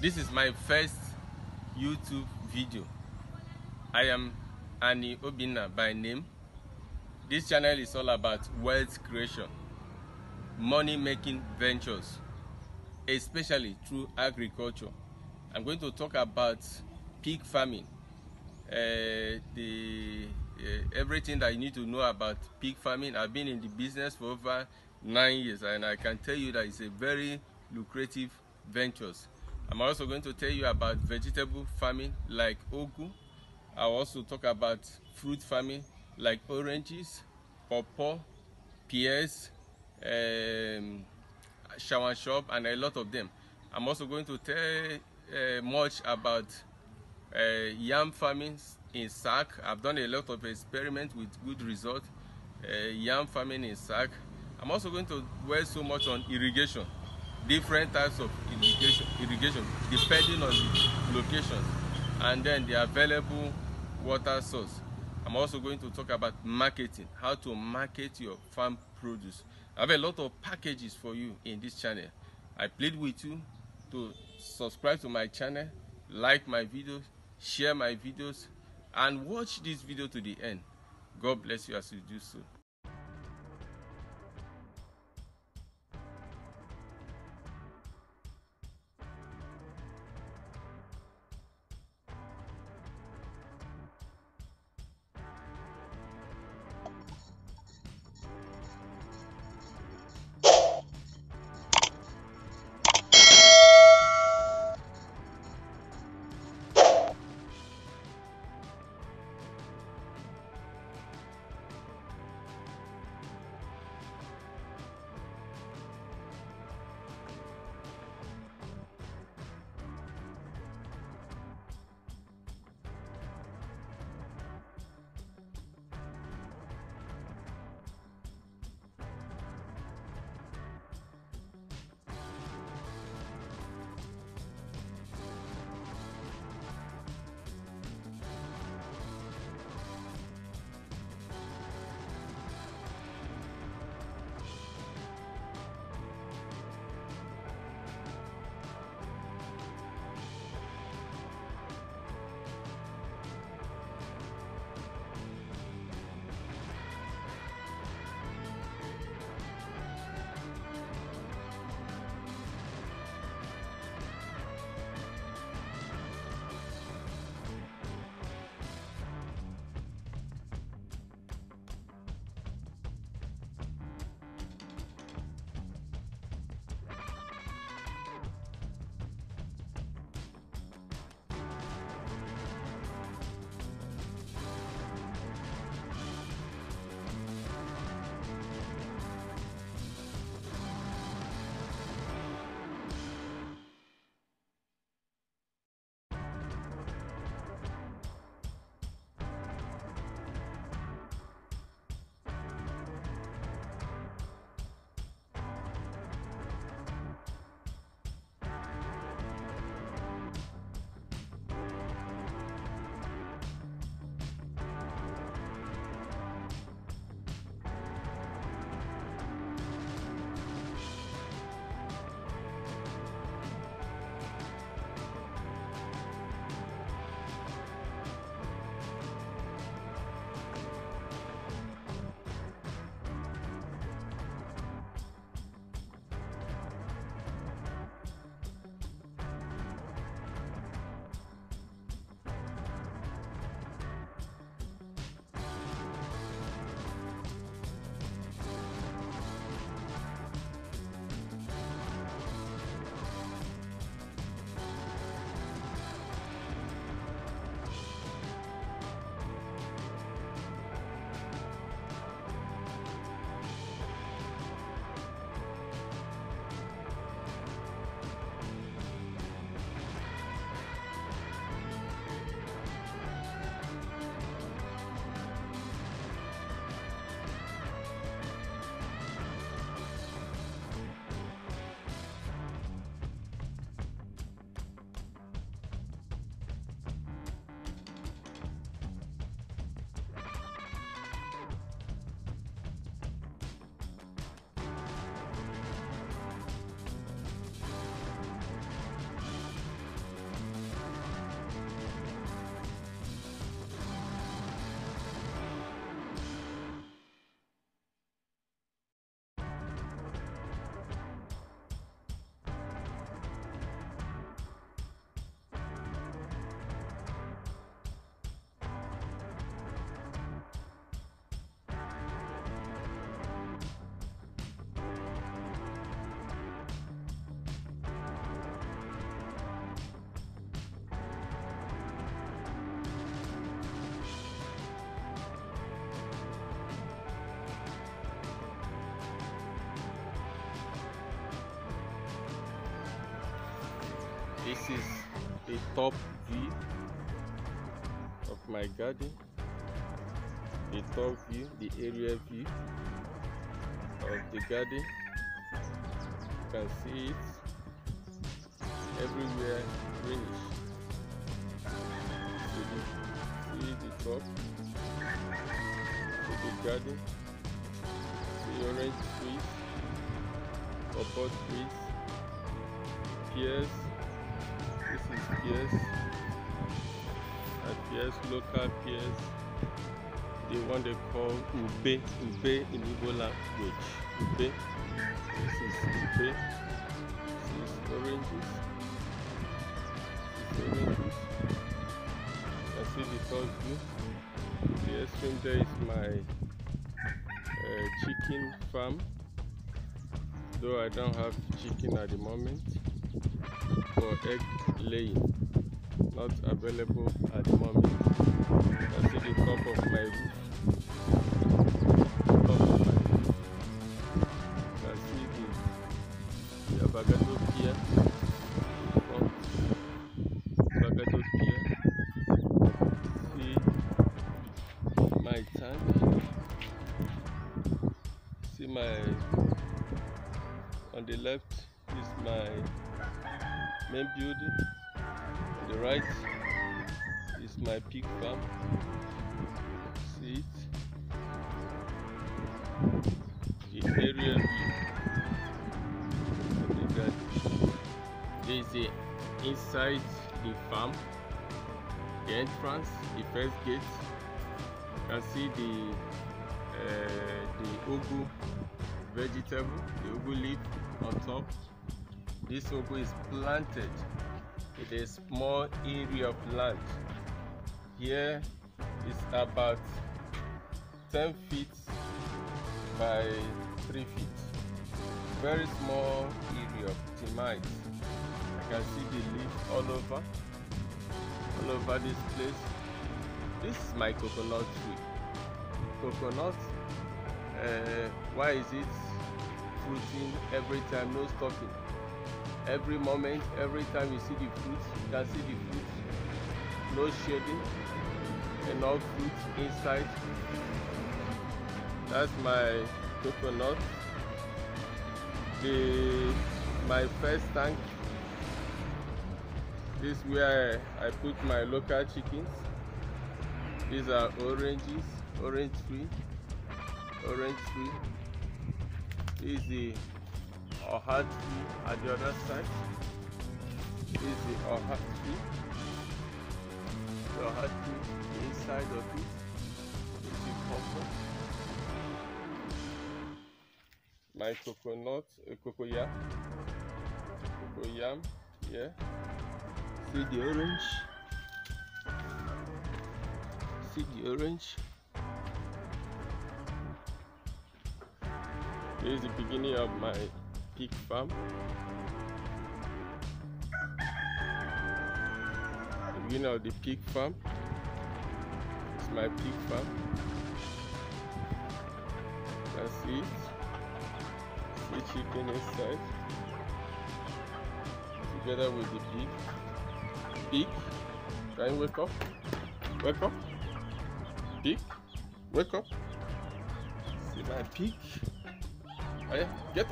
This is my first YouTube video. I am Ani Obinna by name. This channel is all about wealth creation, money making ventures, especially through agriculture. I'm going to talk about pig farming, uh, the uh, everything that you need to know about pig farming. I've been in the business for over nine years, and I can tell you that it's a very lucrative ventures. I'm also going to tell you about vegetable farming like ogu. I'll also talk about fruit farming like oranges, pawpaw, pears, um, shop, and a lot of them. I'm also going to tell uh, much about uh, yam farming in sack. I've done a lot of experiments with good results. Uh, yam farming in sack. I'm also going to dwell so much on irrigation, different types of irrigation, irrigation depending on the location, and then the available water source. I'm also going to talk about marketing, how to market your farm produce. I have a lot of packages for you in this channel. I plead with you to subscribe to my channel, like my videos, share my videos, and watch this video to the end. God bless you as you do so. This is a top view of my garden. The top view the area view of the garden. You can see it everywhere greenish. See the, see the top see the garden. See orange trees pawpaw trees pears this is pears and pears local pears the one they call ube ube in Igbo language. Ube. This is ube. This is oranges oranges you see the top view the extreme there is my uh, chicken farm. Though I don't have chicken at the moment for egg laying not available at the moment. I see the top of my roof top of my roof I see the, the avocado front avocado see my tank. See my on the left is my main building. On the right is my pig farm. See it? The area view of the garden this the inside the farm the entrance the first gate. You can see the uh, the ugu vegetable the ugu leaf on top this ugu is planted. In a small area of land. Here is about 10 feet by 3 feet. Very small area of termites i can see the leaf all over all over this place. This is my coconut tree. Coconut uh, why is it fruiting every time? No stopping every moment every time you see the fruit you can see the fruit no shading enough fruit inside. That's my coconut. The my first tank. This is where i put my local chickens. These are oranges orange tree orange tree. This is the oha tree at the other side. Easy or oha tree the tree the inside of it. Is the purple my coconut uh, cocoyam. Cocoyam yeah. See the orange? See the orange? This is the beginning of my pig farm the the pig farm it's my pig farm that's it. See chicken inside together with the pig pig can you wake up? Wake up? Pig wake up. See my pig oh yeah. Get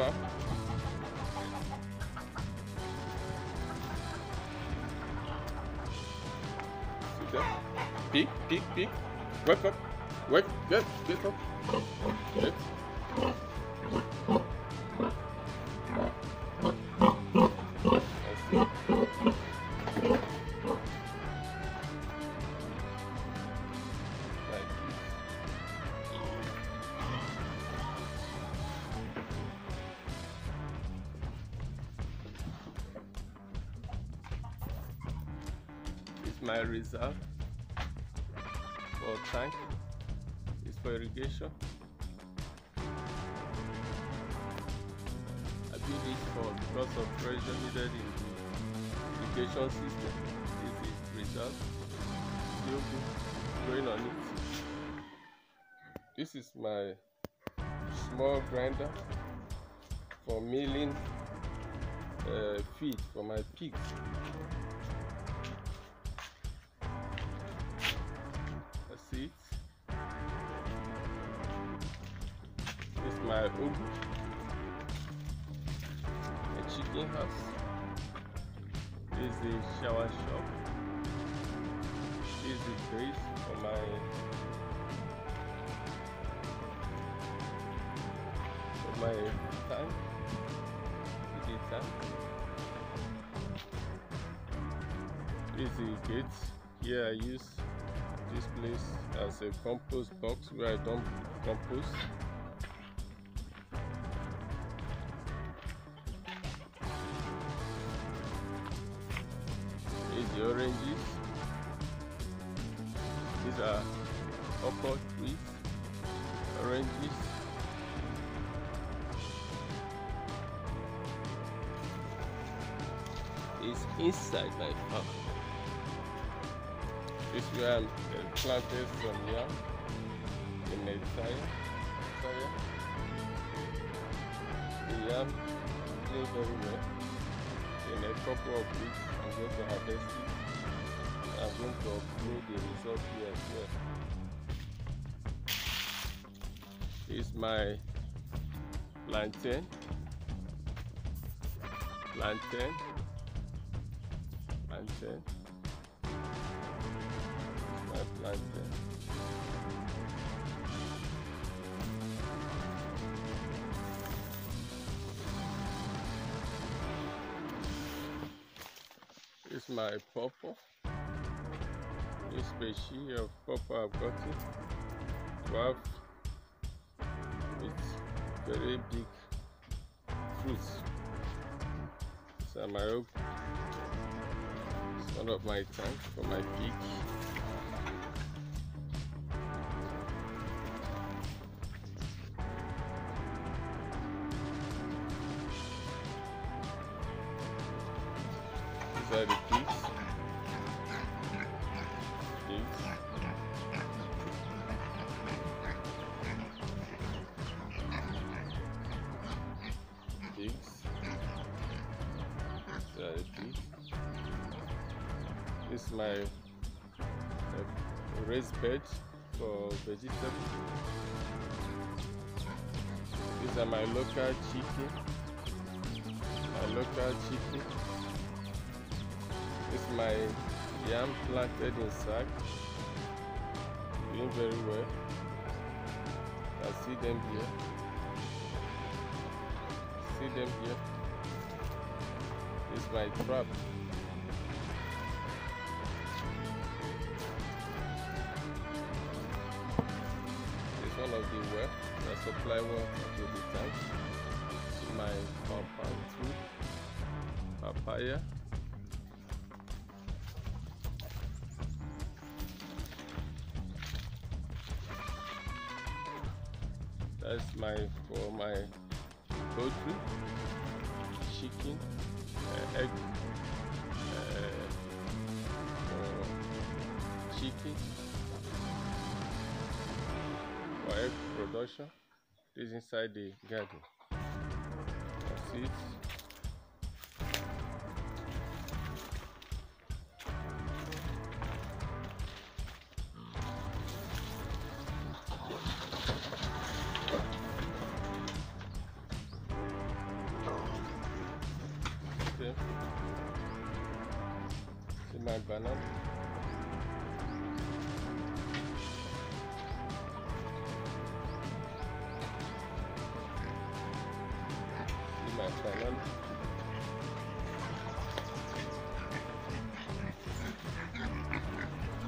pig farm see that pig pig pig wake up wake my reserve for tank. It's for irrigation. I built it for because of pressure needed in the irrigation system. This is reserve. ugu growing on it. This is my small grinder for milling uh, feed for my pigs. My ugu, a chicken house. This is the sour sop. This is base for my for my tank. This is tank. This is gate. Here I use this place as a compost box where I dump compost. It's inside my farm. This is where I uh, planted some yam in tire. The yam doing very well. In a couple of weeks, I'm going to harvest it. I'm going to upload the result here as well. This is my plantain. Plantain. Plantain. This is my purple. This species of purple I've got it. Twelve with very big fruits. Are my oak. One of my tank for my peak. Pigs. Raised bed for vegetables. These are my local chicken. My local chicken. This is my yam planted in sack. Doing very well. I see them here. See them here. This is my trap. One of the that supply water to the tank. My compound tree, papaya. Egg production. Is inside the garden. That's it.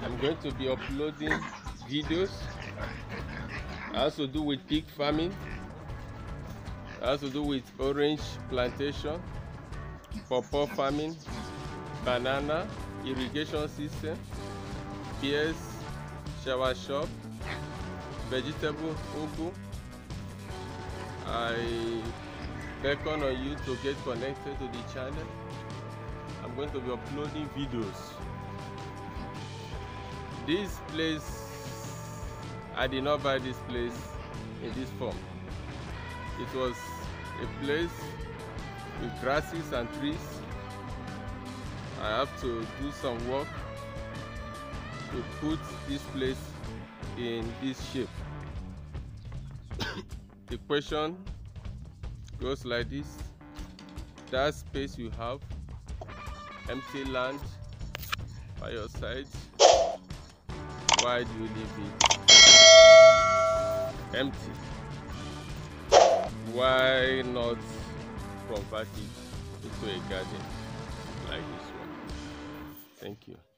I'm going to be uploading videos. I also do with pig farming. I also do with orange plantation pawpaw farming, banana, irrigation system, pears, sour sop, vegetable ugu. I beckon on you to get connected to the channel. I'm going to be uploading videos. this place i did not buy this place in this form it was a place with grasses and trees i have to do some work to put this place in this shape the question goes like this. That space you have empty land by your side. Why do you leave it? Empty. Why not convert it into a garden like this one? Thank you